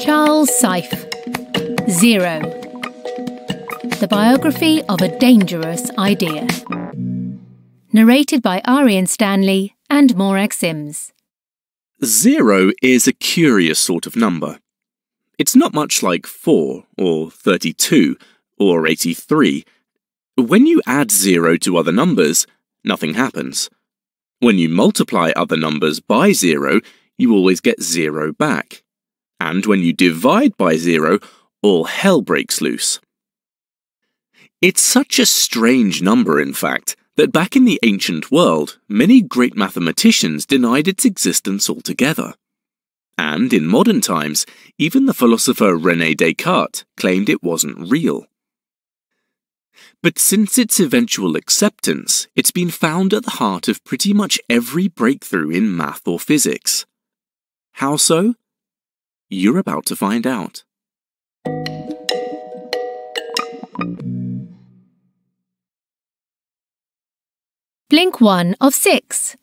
Charles Seife Zero The Biography of a Dangerous Idea. Narrated by Arian Stanley and Morag Sims. Zero is a curious sort of number. It's not much like 4 or 32 or 83. When you add zero to other numbers, nothing happens. When you multiply other numbers by zero, you always get zero back. And when you divide by zero, all hell breaks loose. It's such a strange number, in fact, that back in the ancient world, many great mathematicians denied its existence altogether. And in modern times, even the philosopher Rene Descartes claimed it wasn't real. But since its eventual acceptance, it's been found at the heart of pretty much every breakthrough in math or physics. How so? You're about to find out. Blink 1 of 6.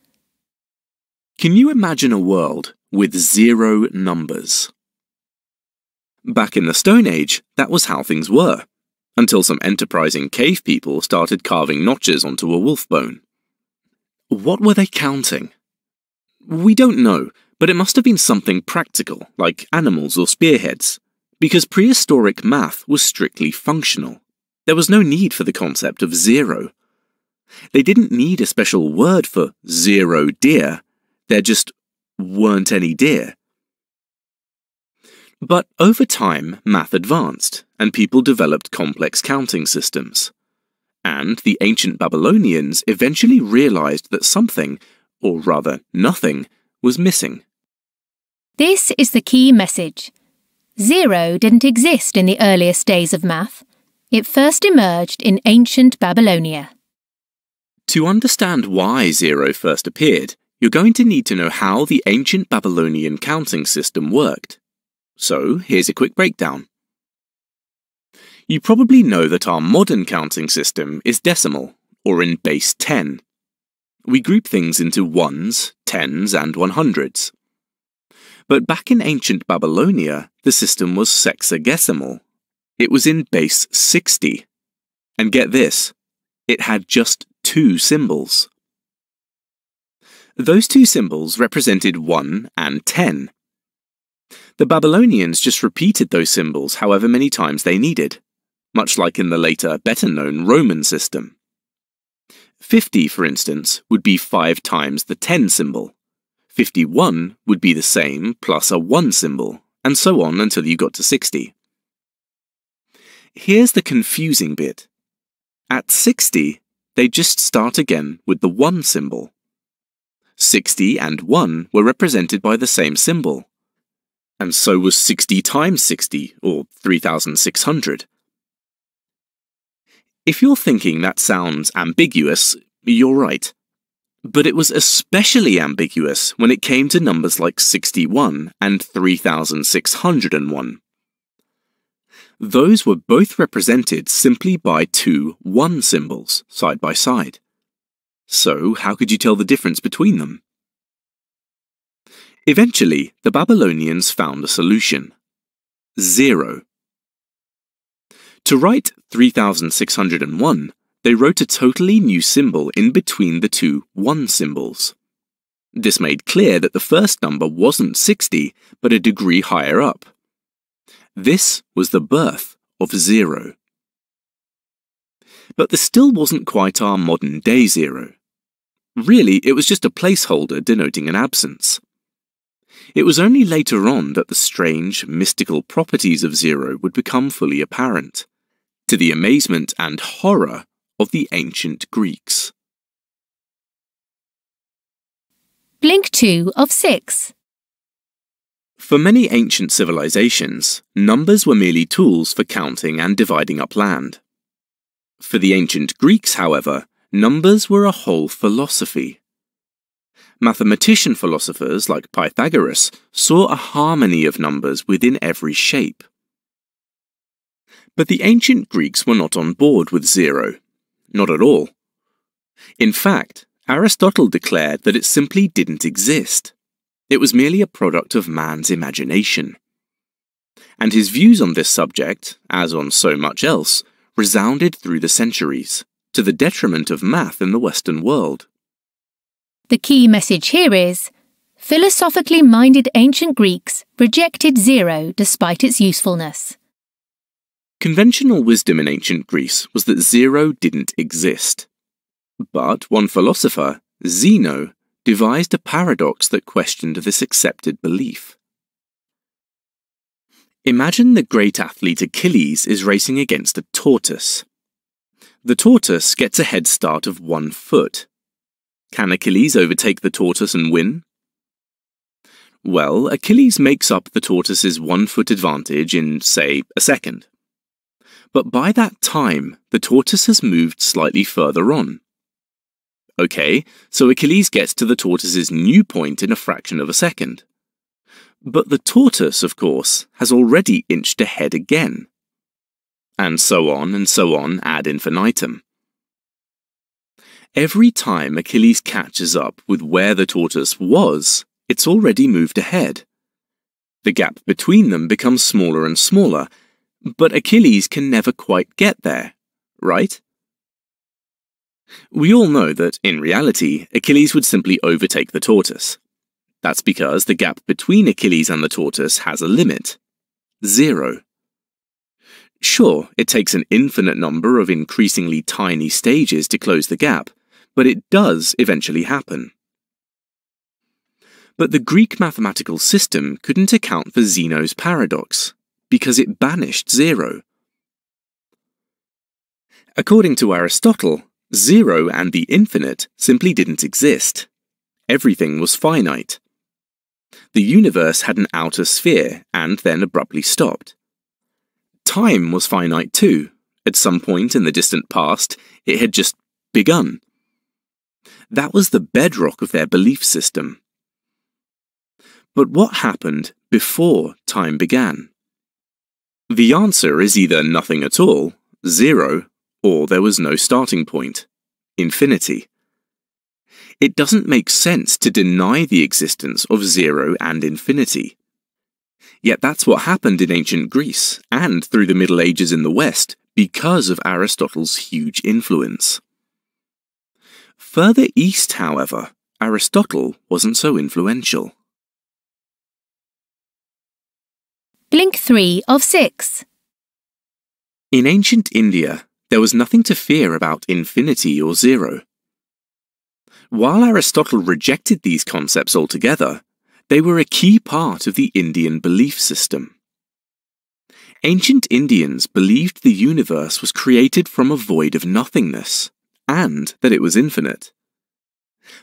Can you imagine a world with zero numbers? Back in the Stone Age, that was how things were until some enterprising cave people started carving notches onto a wolf bone. What were they counting? We don't know, but it must have been something practical, like animals or spearheads, because prehistoric math was strictly functional. There was no need for the concept of zero. They didn't need a special word for zero deer, there just weren't any deer. But over time, math advanced, and people developed complex counting systems. And the ancient Babylonians eventually realized that something, or rather nothing, was missing. This is the key message. Zero didn't exist in the earliest days of math. It first emerged in ancient Babylonia. To understand why zero first appeared, you're going to need to know how the ancient Babylonian counting system worked. So here's a quick breakdown. You probably know that our modern counting system is decimal, or in base 10. We group things into ones, tens, and 100s. But back in ancient Babylonia, the system was sexagesimal. It was in base 60. And get this, it had just two symbols. Those two symbols represented 1 and 10. The Babylonians just repeated those symbols however many times they needed, much like in the later, better known Roman system. 50, for instance, would be 5 times the 10 symbol. 51 would be the same plus a 1 symbol, and so on until you got to 60. Here's the confusing bit. At 60, they just start again with the 1 symbol. 60 and 1 were represented by the same symbol, and so was 60 times 60, or 3600. If you're thinking that sounds ambiguous, you're right. But it was especially ambiguous when it came to numbers like 61 and 3601. Those were both represented simply by two 1 symbols, side by side. So how could you tell the difference between them? Eventually, the Babylonians found a solution. Zero. To write 3601, they wrote a totally new symbol in between the two 1 symbols. This made clear that the first number wasn't 60, but a degree higher up. This was the birth of zero. But this still wasn't quite our modern day zero. Really, it was just a placeholder denoting an absence. It was only later on that the strange, mystical properties of zero would become fully apparent, to the amazement and horror of the ancient Greeks. Blink 2 of 6. For many ancient civilizations, numbers were merely tools for counting and dividing up land. For the ancient Greeks, however, numbers were a whole philosophy. Mathematician philosophers like Pythagoras saw a harmony of numbers within every shape. But the ancient Greeks were not on board with zero. Not at all. In fact, Aristotle declared that it simply didn't exist. It was merely a product of man's imagination. And his views on this subject, as on so much else, resounded through the centuries, to the detriment of math in the Western world. The key message here is philosophically minded ancient Greeks rejected zero despite its usefulness. Conventional wisdom in ancient Greece was that zero didn't exist. But one philosopher, Zeno, devised a paradox that questioned this accepted belief. Imagine the great athlete Achilles is racing against a tortoise. The tortoise gets a head start of one foot, can Achilles overtake the tortoise and win? Well, Achilles makes up the tortoise's one foot advantage in, say, a second. But by that time, the tortoise has moved slightly further on. Okay, so Achilles gets to the tortoise's new point in a fraction of a second. But the tortoise, of course, has already inched ahead again. And so on and so on ad infinitum. Every time Achilles catches up with where the tortoise was, it's already moved ahead. The gap between them becomes smaller and smaller, but Achilles can never quite get there, right? We all know that, in reality, Achilles would simply overtake the tortoise. That's because the gap between Achilles and the tortoise has a limit zero. Sure, it takes an infinite number of increasingly tiny stages to close the gap, but it does eventually happen. But the Greek mathematical system couldn't account for Zeno's paradox, because it banished zero. According to Aristotle, zero and the infinite simply didn't exist. Everything was finite. The universe had an outer sphere and then abruptly stopped. Time was finite too. At some point in the distant past, it had just begun. That was the bedrock of their belief system. But what happened before time began? The answer is either nothing at all, zero, or there was no starting point, infinity. It doesn't make sense to deny the existence of zero and infinity. Yet that's what happened in ancient Greece and through the Middle Ages in the West because of Aristotle's huge influence. Further east, however, Aristotle wasn't so influential. Blink 3 of 6. In ancient India, there was nothing to fear about infinity or zero. While Aristotle rejected these concepts altogether, they were a key part of the Indian belief system. Ancient Indians believed the universe was created from a void of nothingness, and that it was infinite.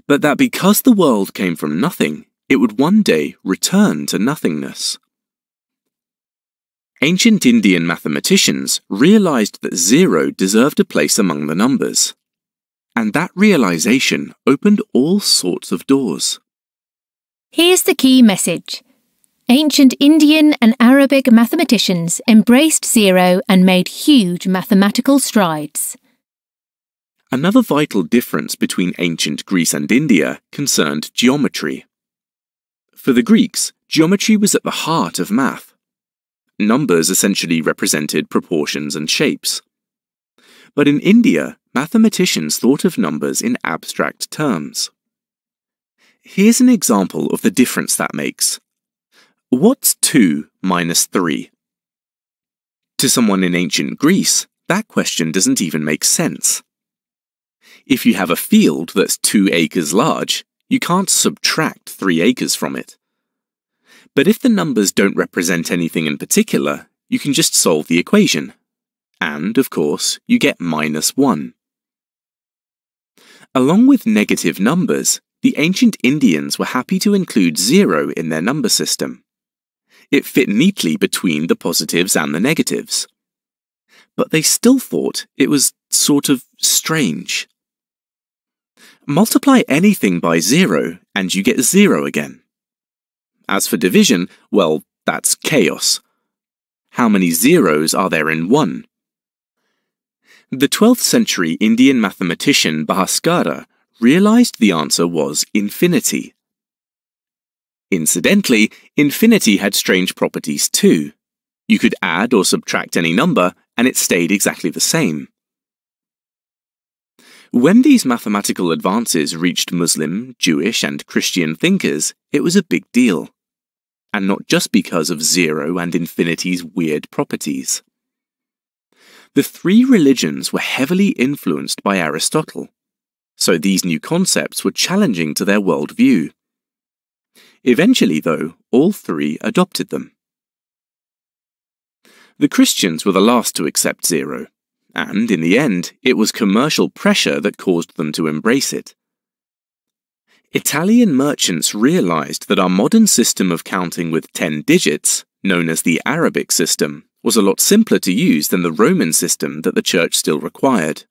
But that because the world came from nothing, it would one day return to nothingness. Ancient Indian mathematicians realized that zero deserved a place among the numbers. And that realization opened all sorts of doors. Here's the key message. Ancient Indian and Arabic mathematicians embraced zero and made huge mathematical strides. Another vital difference between ancient Greece and India concerned geometry. For the Greeks, geometry was at the heart of math. Numbers essentially represented proportions and shapes. But in India, mathematicians thought of numbers in abstract terms. Here's an example of the difference that makes. What's 2 minus 3? To someone in ancient Greece, that question doesn't even make sense. If you have a field that's two acres large, you can't subtract three acres from it. But if the numbers don't represent anything in particular, you can just solve the equation. And, of course, you get minus 1. Along with negative numbers, the ancient Indians were happy to include zero in their number system. It fit neatly between the positives and the negatives. But they still thought it was sort of strange. Multiply anything by zero, and you get zero again. As for division, well, that's chaos. How many zeros are there in one? The 12th century Indian mathematician Bhaskara realized the answer was infinity. Incidentally, infinity had strange properties too. You could add or subtract any number, and it stayed exactly the same. When these mathematical advances reached Muslim, Jewish, and Christian thinkers, it was a big deal. And not just because of zero and infinity's weird properties. The three religions were heavily influenced by Aristotle, so these new concepts were challenging to their worldview. Eventually, though, all three adopted them. The Christians were the last to accept zero, and in the end, it was commercial pressure that caused them to embrace it. Italian merchants realized that our modern system of counting with 10 digits, known as the Arabic system, was a lot simpler to use than the Roman system that the Church still required.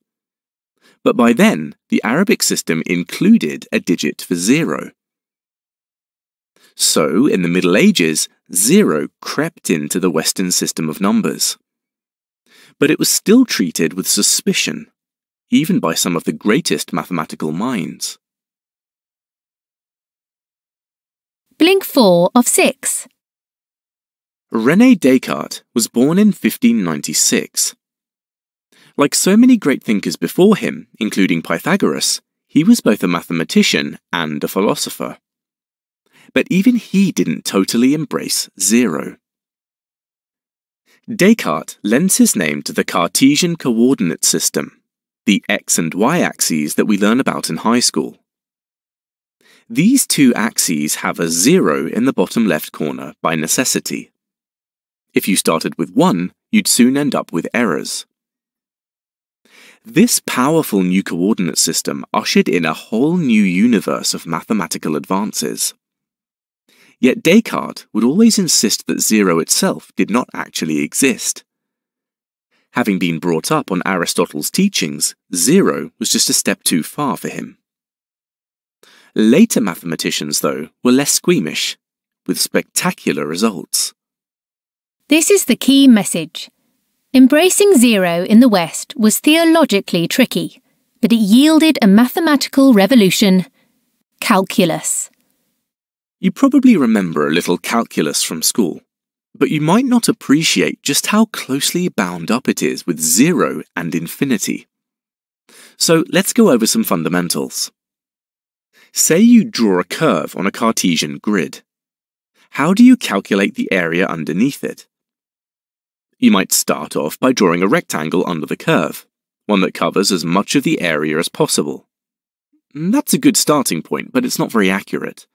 But by then, the Arabic system included a digit for zero. So, in the Middle Ages, zero crept into the Western system of numbers. But it was still treated with suspicion, even by some of the greatest mathematical minds. Blink 4 of 6. Rene Descartes was born in 1596. Like so many great thinkers before him, including Pythagoras, he was both a mathematician and a philosopher. But even he didn't totally embrace zero. Descartes lends his name to the Cartesian coordinate system, the x and y axes that we learn about in high school. These two axes have a zero in the bottom left corner by necessity. If you started with 1, you'd soon end up with errors. This powerful new coordinate system ushered in a whole new universe of mathematical advances. Yet Descartes would always insist that zero itself did not actually exist. Having been brought up on Aristotle's teachings, zero was just a step too far for him. Later mathematicians, though, were less squeamish, with spectacular results. This is the key message. Embracing zero in the West was theologically tricky, but it yielded a mathematical revolution calculus. You probably remember a little calculus from school, but you might not appreciate just how closely bound up it is with zero and infinity. So let's go over some fundamentals. Say you draw a curve on a Cartesian grid. How do you calculate the area underneath it? You might start off by drawing a rectangle under the curve, one that covers as much of the area as possible. That's a good starting point, but it's not very accurate.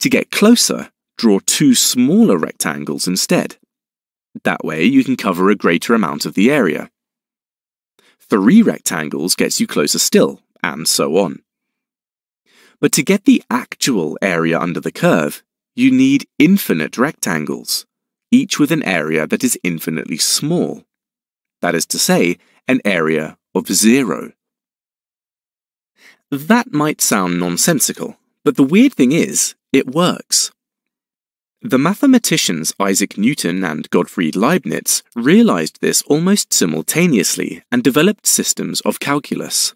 To get closer, draw two smaller rectangles instead. That way you can cover a greater amount of the area. Three rectangles gets you closer still, and so on. But to get the actual area under the curve, you need infinite rectangles, each with an area that is infinitely small. That is to say, an area of zero. That might sound nonsensical, but the weird thing is, it works. The mathematicians Isaac Newton and Gottfried Leibniz realized this almost simultaneously and developed systems of calculus.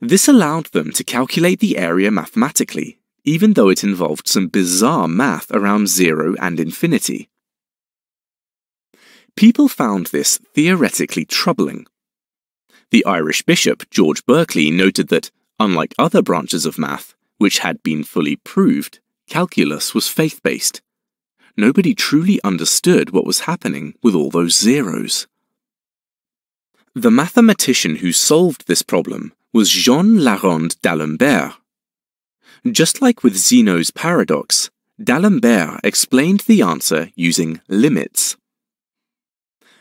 This allowed them to calculate the area mathematically, even though it involved some bizarre math around zero and infinity. People found this theoretically troubling. The Irish bishop George Berkeley noted that, unlike other branches of math, which had been fully proved, calculus was faith based. Nobody truly understood what was happening with all those zeros. The mathematician who solved this problem was Jean le Rond d'Alembert. Just like with Zeno's paradox, D'Alembert explained the answer using limits.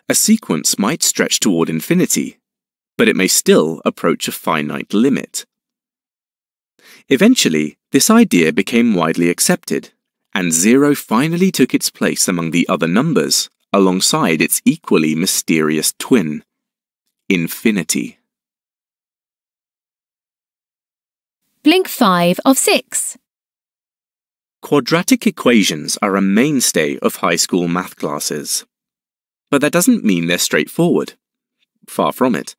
A sequence might stretch toward infinity, but it may still approach a finite limit. Eventually, this idea became widely accepted, and zero finally took its place among the other numbers, alongside its equally mysterious twin, infinity. Blink 5 of 6. Quadratic equations are a mainstay of high school math classes. But that doesn't mean they're straightforward. Far from it.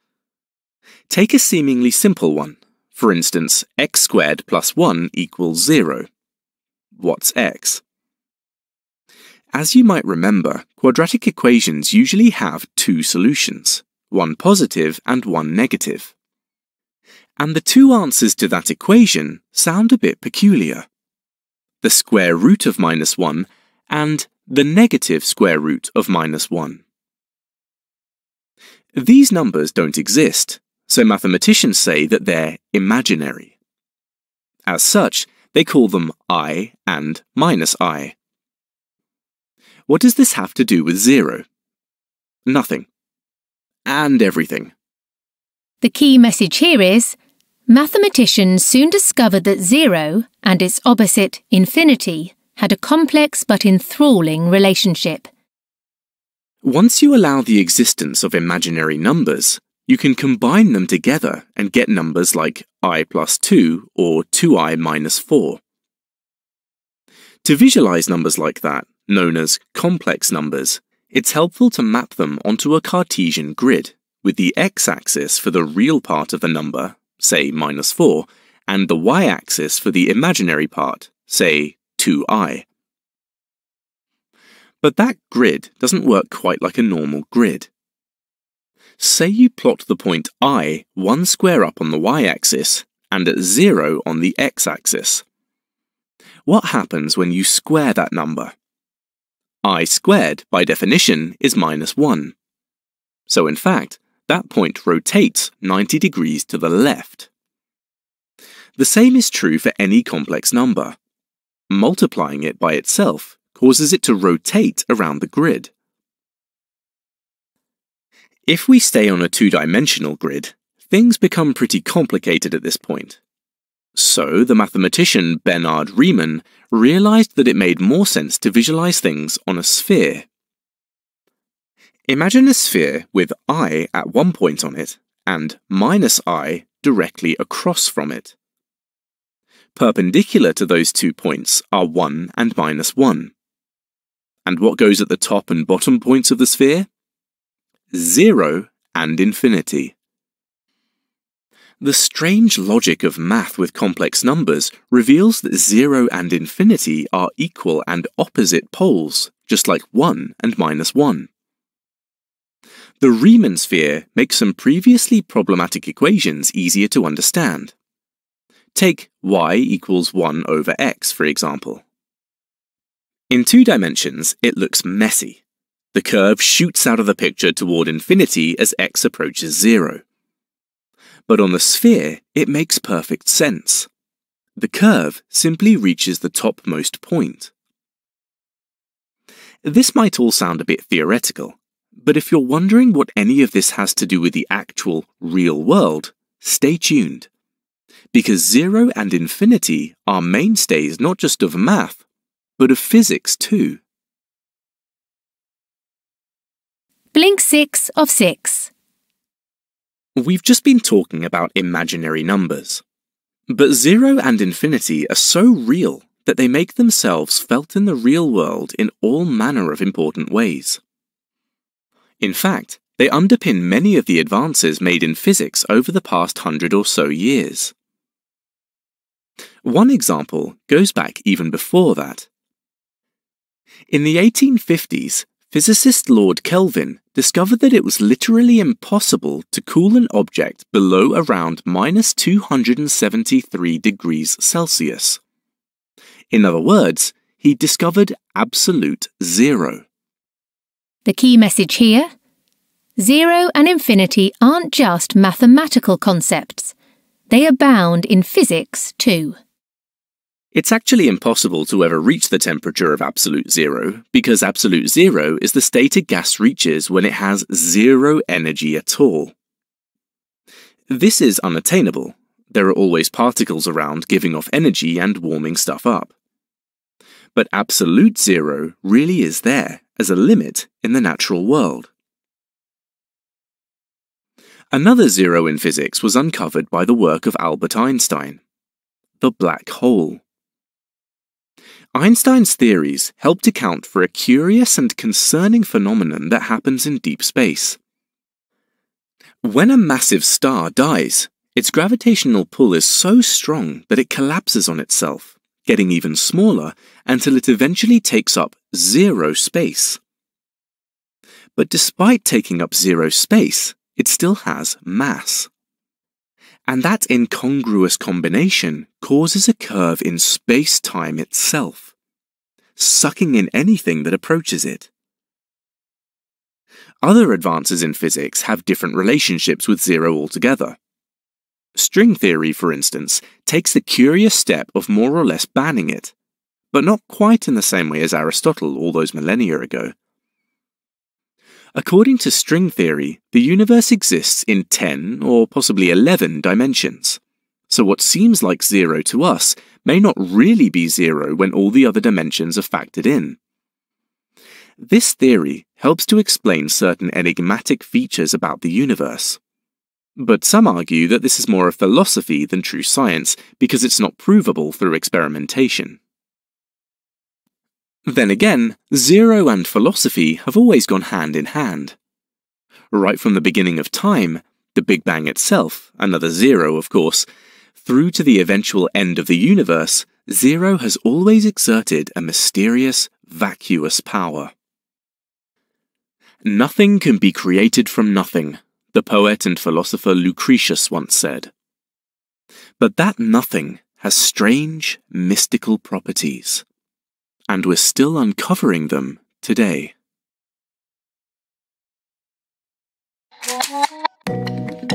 Take a seemingly simple one, for instance, x squared plus 1 equals 0. what's x? As you might remember, quadratic equations usually have two solutions, one positive and one negative. And the two answers to that equation sound a bit peculiar. The square root of minus 1 and the negative square root of minus 1. These numbers don't exist, so mathematicians say that they're imaginary. As such, they call them i and minus i. What does this have to do with zero? Nothing. And everything. The key message here is mathematicians soon discovered that zero and its opposite, infinity, had a complex but enthralling relationship. Once you allow the existence of imaginary numbers, you can combine them together and get numbers like i plus 2 or 2i minus 4. To visualize numbers like that, known as complex numbers, it's helpful to map them onto a Cartesian grid, with the x-axis for the real part of the number, say minus 4, and the y-axis for the imaginary part, say 2i. But that grid doesn't work quite like a normal grid. Say you plot the point i one square up on the y-axis and at 0 on the x-axis. What happens when you square that number? i squared, by definition, is minus 1. So in fact, that point rotates 90 degrees to the left. The same is true for any complex number. Multiplying it by itself causes it to rotate around the grid. If we stay on a two-dimensional grid, things become pretty complicated at this point. So the mathematician Bernhard Riemann realized that it made more sense to visualize things on a sphere. Imagine a sphere with i at one point on it and minus i directly across from it. Perpendicular to those two points are 1 and minus 1. And what goes at the top and bottom points of the sphere? Zero and infinity. The strange logic of math with complex numbers reveals that zero and infinity are equal and opposite poles, just like 1 and minus 1. The Riemann sphere makes some previously problematic equations easier to understand. Take y equals 1 over x, for example. In two dimensions, it looks messy. The curve shoots out of the picture toward infinity as x approaches zero. But on the sphere, it makes perfect sense. The curve simply reaches the topmost point. This might all sound a bit theoretical, but if you're wondering what any of this has to do with the actual, real world, stay tuned. Because zero and infinity are mainstays not just of math, but of physics too. Blink 6 of 6. We've just been talking about imaginary numbers. But zero and infinity are so real that they make themselves felt in the real world in all manner of important ways. In fact, they underpin many of the advances made in physics over the past hundred or so years. One example goes back even before that. In the 1850s, physicist Lord Kelvin discovered that it was literally impossible to cool an object below around minus 273 degrees Celsius. In other words, he discovered absolute zero. The key message here zero and infinity aren't just mathematical concepts, they abound in physics too. It's actually impossible to ever reach the temperature of absolute zero, because absolute zero is the state a gas reaches when it has zero energy at all. This is unattainable. There are always particles around giving off energy and warming stuff up. But absolute zero really is there as a limit in the natural world. Another zero in physics was uncovered by the work of Albert Einstein the black hole. Einstein's theories helped account for a curious and concerning phenomenon that happens in deep space. When a massive star dies, its gravitational pull is so strong that it collapses on itself, getting even smaller until it eventually takes up zero space. But despite taking up zero space, it still has mass. And that incongruous combination causes a curve in space-time itself, sucking in anything that approaches it. Other advances in physics have different relationships with zero altogether. String theory, for instance, takes the curious step of more or less banning it, but not quite in the same way as Aristotle all those millennia ago. According to string theory, the universe exists in 10 or possibly 11 dimensions. So what seems like zero to us may not really be zero when all the other dimensions are factored in. This theory helps to explain certain enigmatic features about the universe. But some argue that this is more a philosophy than true science because it's not provable through experimentation. Then again, zero and philosophy have always gone hand in hand. Right from the beginning of time, the Big Bang itself, another zero of course, through to the eventual end of the universe, zero has always exerted a mysterious, vacuous power. Nothing can be created from nothing, the poet and philosopher Lucretius once said. But that nothing has strange, mystical properties and we're still uncovering them today.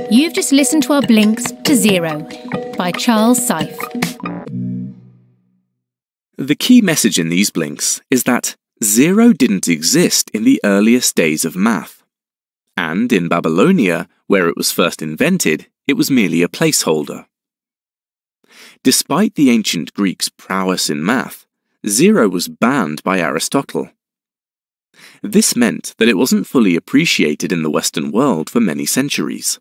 You've just listened to our Blinks to Zero by Charles Seife. The key message in these blinks is that zero didn't exist in the earliest days of math. And in Babylonia, where it was first invented, it was merely a placeholder. Despite the ancient Greeks' prowess in math, zero was banned by Aristotle. This meant that it wasn't fully appreciated in the Western world for many centuries.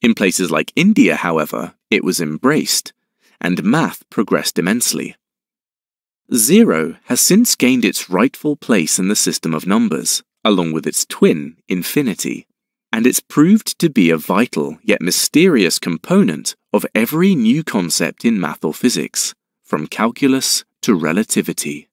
In places like India, however, it was embraced, and math progressed immensely. Zero has since gained its rightful place in the system of numbers, along with its twin, infinity, and it's proved to be a vital yet mysterious component of every new concept in math or physics, from calculus to relativity.